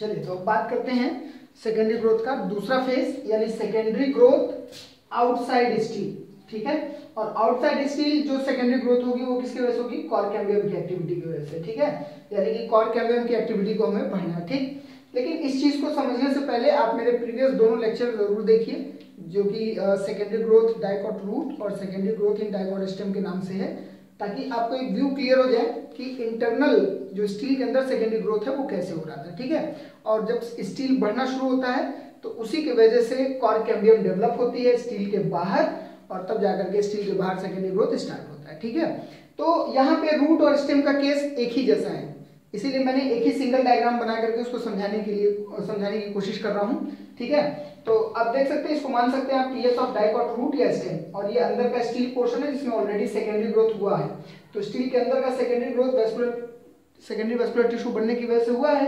चलिए तो अब बात करते हैं सेकेंडरी ग्रोथ का दूसरा फ़ेज़ यानी सेकेंडरी ग्रोथ आउटसाइड स्टील ठीक है? और आउटसाइड स्टील जो सेकेंडरी ग्रोथ होगी, वो किसकी वजह से होगी? कॉर कैम्बियम की एक्टिविटी की वजह से, ठीक है? यानी कि कॉर कैम्बियम की एक्टिविटी को हमें पढ़ना ठीक? लेकिन इस चीज़ को समझने से पहले आप मेरे प्रीवियस दोनों लेक्चर ज़रूर देखिए, जो कि सेकेंडरी ग्रोथ डाइकॉट रूट और secondary growth in dicot stem के नाम से है। ताकि आपको एक व्यू क्लियर हो जाए कि इंटरनल जो स्टील के अंदर सेकेंडरी ग्रोथ है वो कैसे हो रहा था, ठीक है? और जब स्टील बढ़ना शुरू होता है तो उसी की वजह से कॉर कैम्बियम डेवलप होती है स्टील के बाहर और तब जाकर के स्टील के बाहर सेकेंडरी ग्रोथ स्टार्ट होता है, ठीक है? तो यहाँ पे रूट और स्टेम का केस एक ही जैसा है। इसीलिए मैंने एक ही सिंगल डायग्राम बना करके उसको समझाने के लिए, समझाने की कोशिश कर रहा हूँ, ठीक है? तो आप देख सकते हैं, इसको मान सकते हैं आप पीएस ऑफ़ डाइकॉट रूट या स्टेम और ये अंदर का स्टील पोर्शन है जिसमें ऑलरेडी सेकेंडरी ग्रोथ हुआ है। तो स्टील के अंदर का secondary growth vascular secondary vascular tissue बनने की वजह से हुआ है।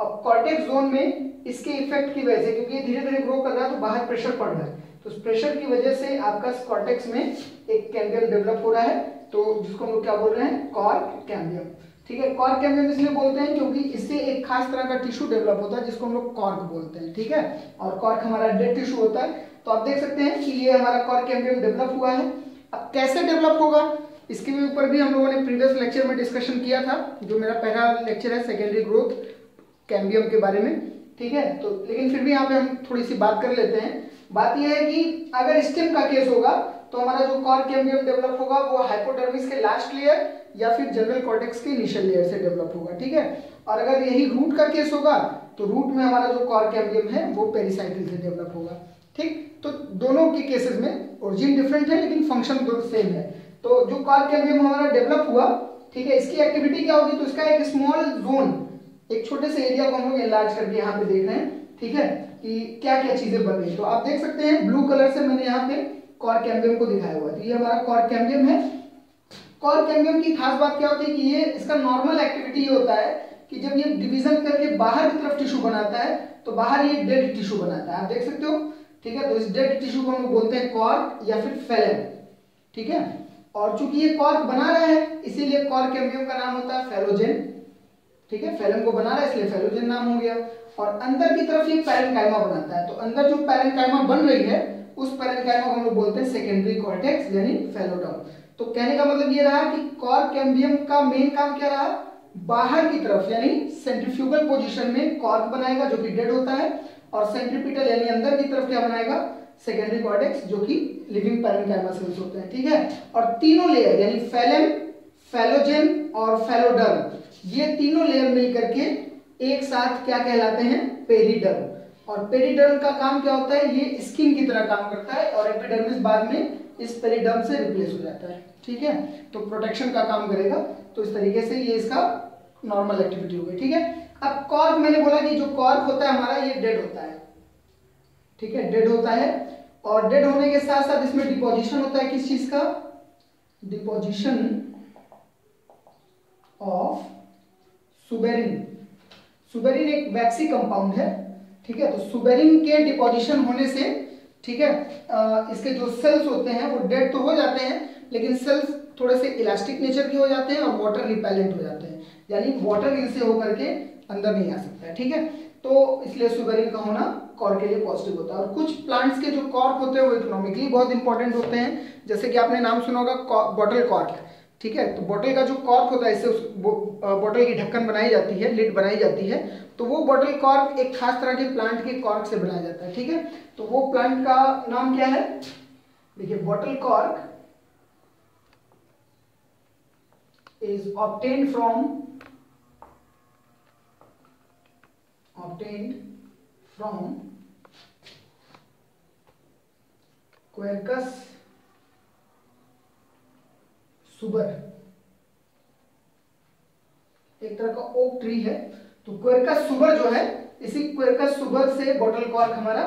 अब कॉर्टेक्स जोन में इसके इफ़ेक्ट की वजह से, क्योंकि ये धीरे धीरे ग्रो कर रहा है तो बाहर प्रेशर पड़ रहा है। तो उस प्रेशर की वजह से आपका कॉर्टेक्स में एक कैम्बियम डेवलप हो रहा है। तो जिसको हम लोग क्या बोल रहे हैं? कॉर्क कैम्बियम ठीक है? कॉर्क कैम्बियम इसलिए बोलते हैं? क्योंकि इससे एक खास तरह का टिश्यू डेवलप होता है, जिसको हम लोग कॉर्क बोलते हैं, ठीक है? और कॉर्क हमारा डेड टिश्यू होता है। तो आप देख सकते हैं कि ये हमारा कॉर्क कैम्बियम डेवलप हुआ है। अब कैसे डेवलप होगा? इसके ऊपर भी हम लोगों ने प्रीवियस लेक्चर में डिस्कशन किया था, जो मेरा पहला लेक्चर है सेकेंडरी ग्रोथ कैम्बियम के बारे में, ठीक है? तो लेकिन फिर भी यहाँ पे हम थोड़ी सी बात कर लेते हैं। बात यह है कि अगर स्टेम का केस होगा तो हमारा जो कॉर कैम्बियम डेवलप होगा वो हाइपोडर्मिस के लास्ट लेयर या फिर जनरल कॉर्टेक्स के इनिशियल लेयर से डेवलप होगा, ठीक है? और अगर यही रूट का केस होगा तो रूट में हमारा जो कॉर कैम्बियम है, वो पेरिसाइकिल से डेवलप होगा, ठीक? तो दोनों के केसेस में ओरिजिन डिफरेंट है, लेकिन फ़ंक्शन दोनों सेम है। तो जो कॉर कैम्बियम हमारा डेवलप हुआ, ठीक है, इसकी एक्टिविटी क्या होगी? तो इसका एक स्मॉल जोन एक छोटे से एरिया को हम लोग एनलार्ज करके यहाँ पे देख रहे हैं, ठीक है? कि क्या क्या चीज़ें बन रही है। तो आप देख सकते हैं ब्लू कलर से मैंने यहाँ पे कॉर कैम्बियम को दिखाया हुआ है। तो ये हमारा कॉर कैम्बियम है। कॉर कैम्बियम की खास बात क्या होती है कि ये इसका नॉर्मल एक्टिविटी ये होता है कि जब ये डिवीज़न करके बाहर की तरफ़ टिश्यू बनाता है तो बाहर ये डेड टिश्यू बनाता है। आप देख सकते हो, ठीक है? तो इस डेड टिश्यू को हम बोलते हैं कॉर्क या फिर फेलन ठीक है? और चूँकि ये कॉर्क बना रहा है, इसीलिए कॉर्क कैम्बियम का नाम होता है फेलोजेन ठीक है? फेलन को बना रहा है, इसलिए फेलोजेन नाम हो गया। और अंदर की तरफ़ ये पैरेंकाइमा बनाता है। तो अंदर जो पैरेंकाइमा बन रही है उस पैरेंकाइमा को हम लोग बोलते हैं सेकेंडरी कॉर्टेक्स यानी फेलोडम तो कहने का मतलब ये रहा कि कॉर कैम्बियम का मेन काम क्या रहा? बाहर की तरफ़, यानी सेंट्रीफ्यूगल पोजीशन में कॉर्क बनाएगा, जो कि डेड होता है, और सेंट्रीपिटल यानी अंदर की तरफ़ क्या बनाएगा? सेकेंडरी कॉर्टेक्स जो कि लिविंग पैरेंकाइमा सेल्स होते हैं, ठीक है? और तीनों लेयर यानी फेलेम फेलोजेन और फेलोडर्म ये तीनों लेयर मिलकर के एक साथ क्या कहलाते हैं? पेरिडर्म और पेरिडर्म का काम क्या होता है? ये स्किन की तरह काम करता है और एपिडर्मिस बाद में इस पेरिडर्म से रिप्लेस हो जाता है। ठीक है? तो प्रोटेक्शन का काम करेगा। तो इस तरीके से ये इसका नॉर्मल एक्टिविटी हो गई। ठीक है? अब कॉर्क मैंने बोला कि जो कॉर्क होता है हमारा, ये डेड होता है। ठीक है? डेड होता है। और डेड होने के साथ साथ इसमें डिपोजिशन होता है किस चीज़ का? डिपोजिशन ऑफ़ सुबेरिन सुबेरिन एक वैक्सी कंपाउंड है। ठीक है? तो सुबेरिन के डिपोजिशन होने से, ठीक है इसके जो सेल्स होते हैं, वो डेड तो हो जाते हैं, लेकिन सेल्स थोड़े से इलास्टिक नेचर के हो जाते हैं और वाटर रिपेलेंट हो जाते हैं। यानी वाटर इनसे होकर के अंदर नहीं आ सकता है, ठीक है? तो इसलिए सुबेरिन का होना कॉर्क के लिए पॉजिटिव होता है। और कुछ प्लांट्स के जो कॉर्क होते हैं, वो इकोनॉमिकली बहुत इंपॉर्टेंट होते हैं। जैसे कि आपने नाम सुना होगा बॉटल कॉर्क ठीक है? तो बॉटल का जो कॉर्क होता है, इससे उस बॉटल की ढक्कन बनाई जाती है लिड बनाई जाती है। तो वो बॉटल कॉर्क एक खास तरह के प्लांट के कॉर्क से बनाया जाता है, ठीक है? तो वो प्लांट का नाम क्या है? देखिए bottle cork is obtained from obtained from Quercus suber एक तरह का ओक ट्री है। तो क्वेरकस सुबर जो है, इसी क्वेरकस सुबर से बॉटल कॉर्क हमारा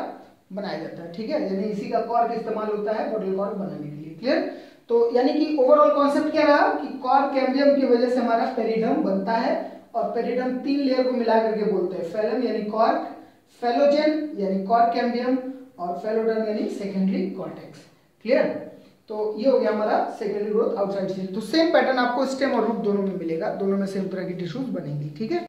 बनाया जाता है, ठीक है? यानी इसी का कॉर्क इस्तेमाल होता है बॉटल कॉर्क बनाने के लिए क्लियर तो यानी कि ओवरऑल कॉन्सेप्ट क्या रहा कि कॉर्क कैम्बियम की वजह से हमारा पेरिडम बनता है और पेरिडम तीन लेयर को मिला करके बोलते हैं फेलम यानी कॉर्क फेलोजेन यानी कॉर्क कैम्बियम और फेलोडर्म यानी सेकेंडरी कॉर्टेक्स क्लियर तो ये हो गया हमारा सेकेंडरी ग्रोथ आउटसाइड सेल तो सेम पैटर्न आपको स्टेम और रूट दोनों में मिलेगा। दोनों में सेम तरह की टिश्यूज बनेंगी, ठीक है?